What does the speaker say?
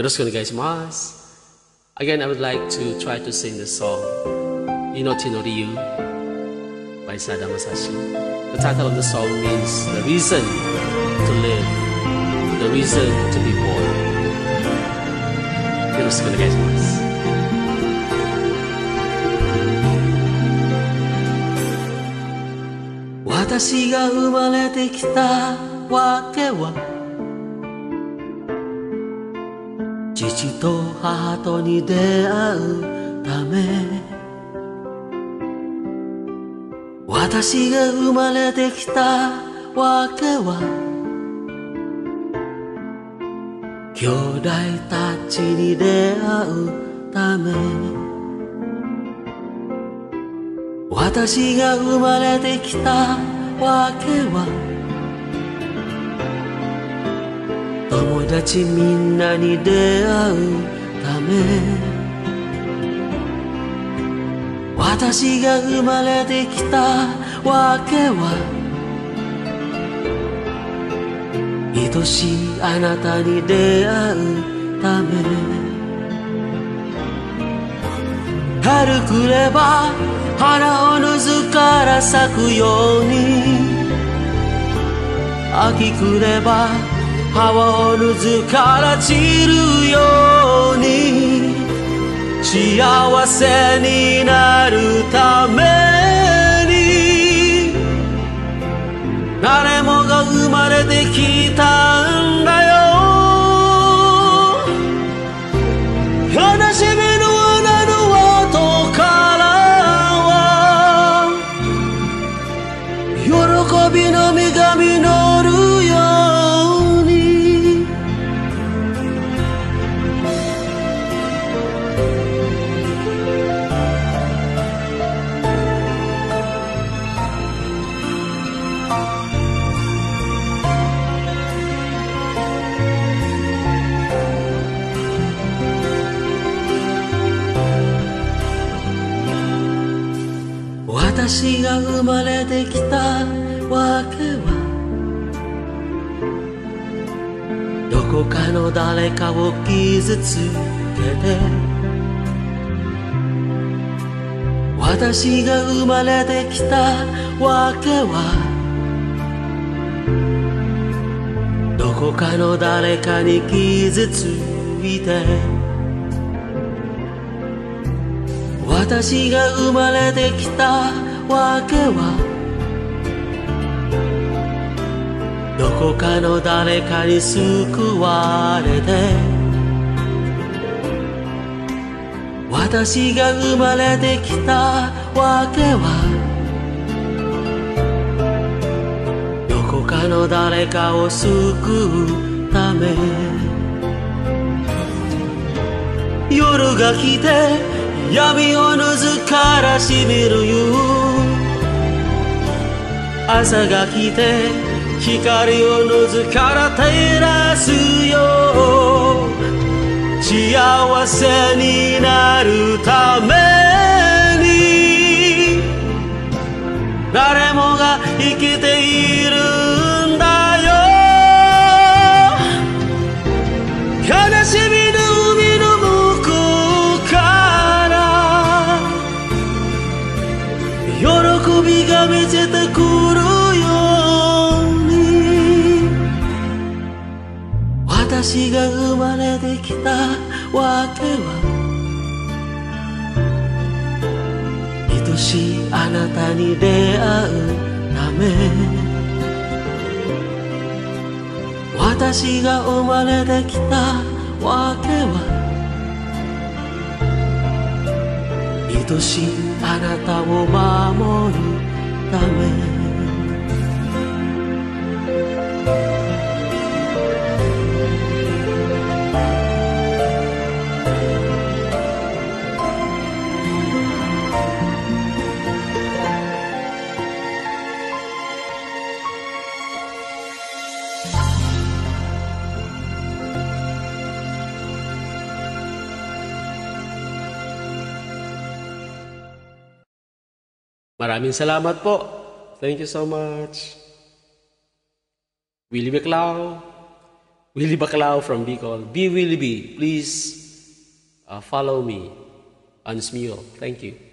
よろしくお願いします。Again, I would like to try to sing the song Inochi no Ryu by Sada Masashi. The title of the song means the reason to live, the reason to be born. よろしくお願いします。私が生まれてきたわけは 父と母とに出会うため私が生まれてきたわけは兄弟たちに出会うため私が生まれてきたわけは友達みんなに出会うため。私が生まれてきたわけは。愛しいあなたに出会うため。春来れば花をぬずから咲くように。秋来れば葉をぬずから散るように幸せになるために誰もが生まれてきたんだよ。悲しみの穴の後からは喜びの実が実私が生まれてきたわけはどこかの誰かを傷つけて私が生まれてきたわけはどこかの誰かに傷ついて私が生まれてきたわけは。どこかの誰かに救われて。私が生まれてきたわけは。どこかの誰かを救うため。夜が来て闇をぬずからしみるよ朝が来て光をぬずから照らすよ。幸せになるために誰もが生きているんだよ。悲しみの海の向こうから喜びが見せてく私が生まれてきたわけは愛しいあなたに出会うため。私が生まれてきたわけは愛しいあなたを守るため。Maraming salamat po. Thank you so much. Willie McLeod, Willie Bacalao from Bicol. Be Willie B, please uh, follow me on Smule. Thank you.